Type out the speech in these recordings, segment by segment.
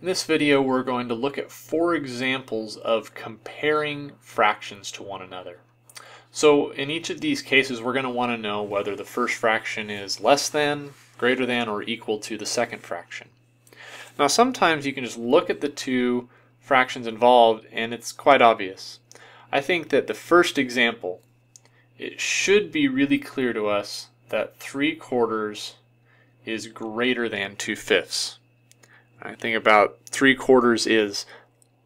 In this video we're going to look at four examples of comparing fractions to one another. So in each of these cases we're going to want to know whether the first fraction is less than, greater than, or equal to the second fraction. Now sometimes you can just look at the two fractions involved and it's quite obvious. I think that the first example, it should be really clear to us that 3 quarters is greater than 2 fifths. I think about three quarters is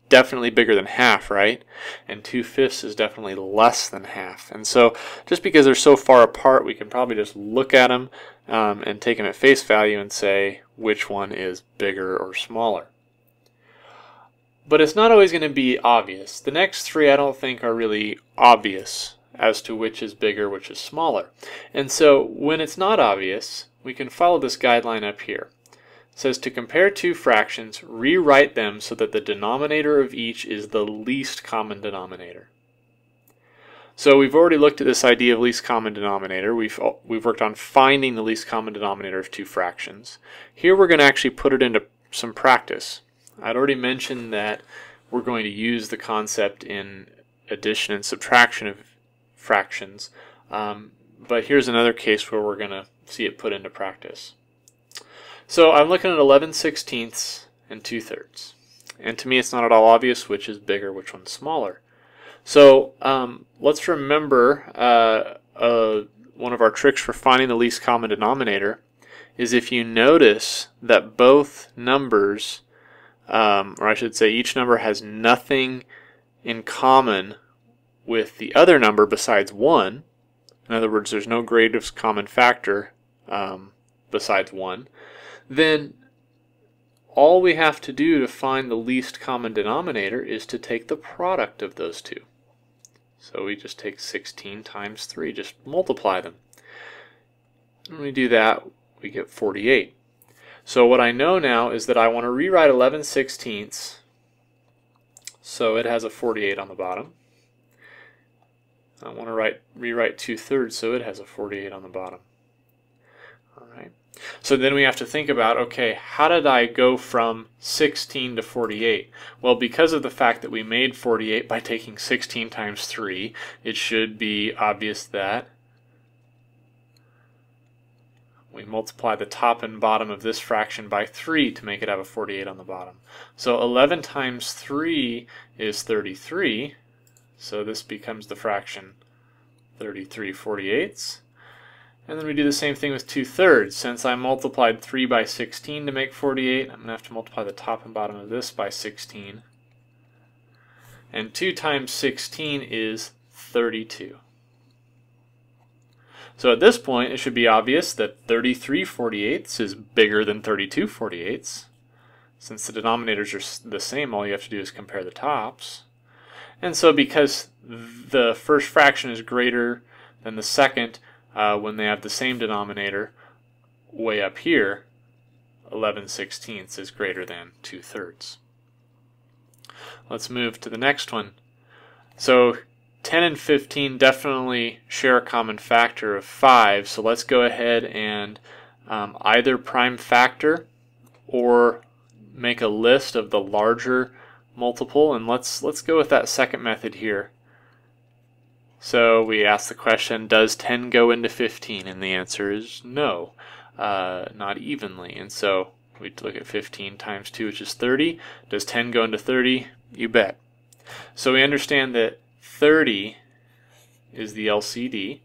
definitely bigger than half, right? And two fifths is definitely less than half. And so just because they're so far apart, we can probably just look at them um, and take them at face value and say which one is bigger or smaller. But it's not always going to be obvious. The next three I don't think are really obvious as to which is bigger, which is smaller. And so when it's not obvious, we can follow this guideline up here says to compare two fractions, rewrite them so that the denominator of each is the least common denominator. So we've already looked at this idea of least common denominator. We've, we've worked on finding the least common denominator of two fractions. Here we're going to actually put it into some practice. I'd already mentioned that we're going to use the concept in addition and subtraction of fractions. Um, but here's another case where we're going to see it put into practice. So I'm looking at 11 sixteenths and 2 thirds. And to me it's not at all obvious which is bigger, which one's smaller. So um, let's remember uh, uh, one of our tricks for finding the least common denominator is if you notice that both numbers, um, or I should say each number has nothing in common with the other number besides 1. In other words, there's no greatest common factor um, besides 1 then all we have to do to find the least common denominator is to take the product of those two. So we just take 16 times 3, just multiply them. When we do that, we get 48. So what I know now is that I want to rewrite 11 sixteenths so it has a 48 on the bottom. I want to write rewrite 2 thirds so it has a 48 on the bottom. All right. So then we have to think about, okay, how did I go from 16 to 48? Well, because of the fact that we made 48 by taking 16 times 3, it should be obvious that we multiply the top and bottom of this fraction by 3 to make it have a 48 on the bottom. So 11 times 3 is 33, so this becomes the fraction 33 48ths. And then we do the same thing with 2 thirds. Since I multiplied 3 by 16 to make 48, I'm going to have to multiply the top and bottom of this by 16. And 2 times 16 is 32. So at this point, it should be obvious that 33 48ths is bigger than 32 48ths. Since the denominators are the same, all you have to do is compare the tops. And so because the first fraction is greater than the second, uh, when they have the same denominator way up here, 11 sixteenths is greater than 2 thirds. Let's move to the next one. So 10 and 15 definitely share a common factor of 5, so let's go ahead and um, either prime factor or make a list of the larger multiple and let's let's go with that second method here so we ask the question, does 10 go into 15? And the answer is no, uh, not evenly. And so we look at 15 times 2, which is 30. Does 10 go into 30? You bet. So we understand that 30 is the LCD.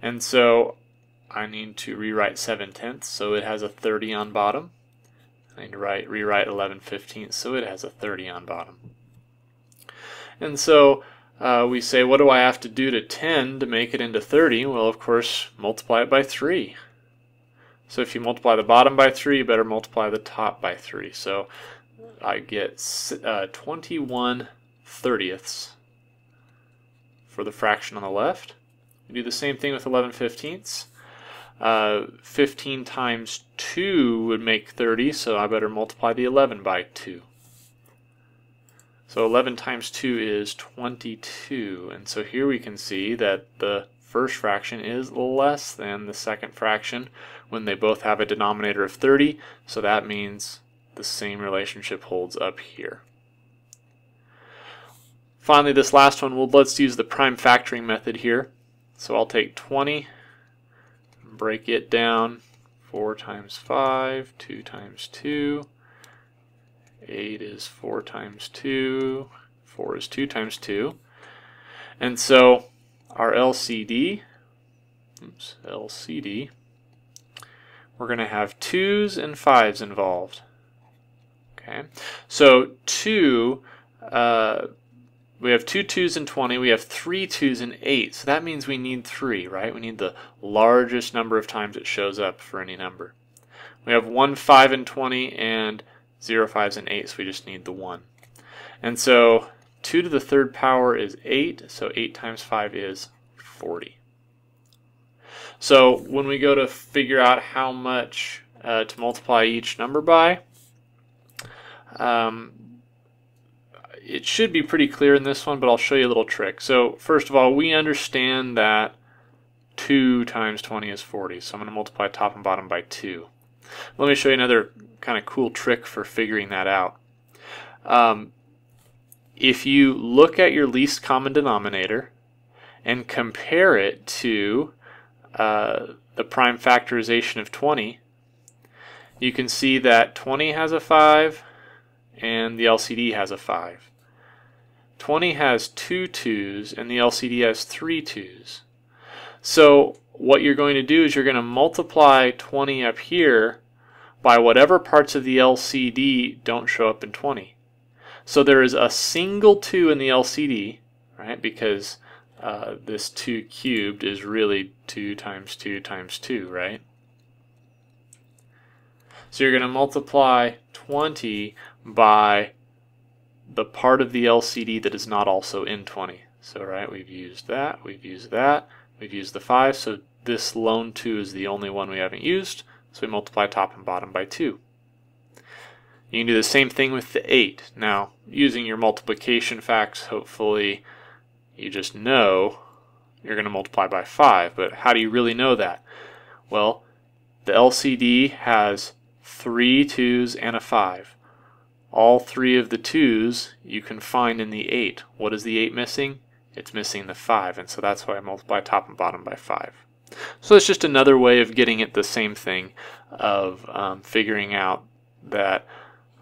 And so I need to rewrite 7 tenths, so it has a 30 on bottom. I need to write, rewrite 11 fifteenths, so it has a 30 on bottom. And so uh, we say, what do I have to do to 10 to make it into 30? Well, of course, multiply it by 3. So if you multiply the bottom by 3, you better multiply the top by 3. So I get uh, 21 thirtieths for the fraction on the left. We do the same thing with 11 fifteenths. Uh, 15 times 2 would make 30, so I better multiply the 11 by 2. So 11 times 2 is 22. And so here we can see that the first fraction is less than the second fraction when they both have a denominator of 30. So that means the same relationship holds up here. Finally, this last one, well, let's use the prime factoring method here. So I'll take 20, break it down, 4 times 5, 2 times 2, 8 is 4 times 2, 4 is 2 times 2. And so our LCD, oops, LCD, we're going to have 2's and 5's involved. Okay, so 2, uh, we have two twos and 20, we have three twos and eight, so that means we need three, right? We need the largest number of times it shows up for any number. We have one, five, and 20, and zero, fives, and eight, so we just need the one. And so 2 to the third power is 8, so 8 times 5 is 40. So when we go to figure out how much uh, to multiply each number by, um, it should be pretty clear in this one, but I'll show you a little trick. So first of all, we understand that 2 times 20 is 40, so I'm going to multiply top and bottom by 2. Let me show you another kind of cool trick for figuring that out. Um, if you look at your least common denominator and compare it to uh, the prime factorization of 20, you can see that 20 has a 5 and the LCD has a 5. 20 has two 2's and the LCD has three 2's. So what you're going to do is you're going to multiply 20 up here by whatever parts of the LCD don't show up in 20. So there is a single 2 in the LCD, right, because uh, this 2 cubed is really 2 times 2 times 2, right? So you're going to multiply 20 by the part of the LCD that is not also in 20. So right, we've used that, we've used that, we've used the 5, so this lone 2 is the only one we haven't used, so we multiply top and bottom by 2. You can do the same thing with the 8. Now, using your multiplication facts, hopefully you just know you're going to multiply by 5, but how do you really know that? Well, the LCD has three 2's and a 5. All three of the 2's you can find in the 8. What is the 8 missing? It's missing the 5, and so that's why I multiply top and bottom by 5. So it's just another way of getting at the same thing of um, figuring out that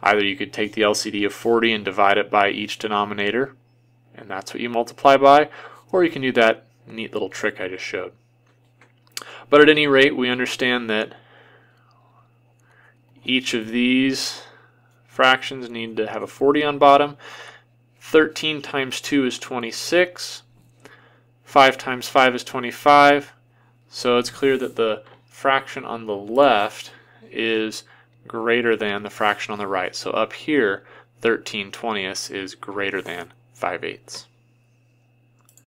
either you could take the LCD of 40 and divide it by each denominator, and that's what you multiply by, or you can do that neat little trick I just showed. But at any rate, we understand that each of these fractions need to have a 40 on bottom. 13 times 2 is 26. 5 times 5 is 25. So it's clear that the fraction on the left is greater than the fraction on the right. So up here, 13 twentieths is greater than 5 eighths.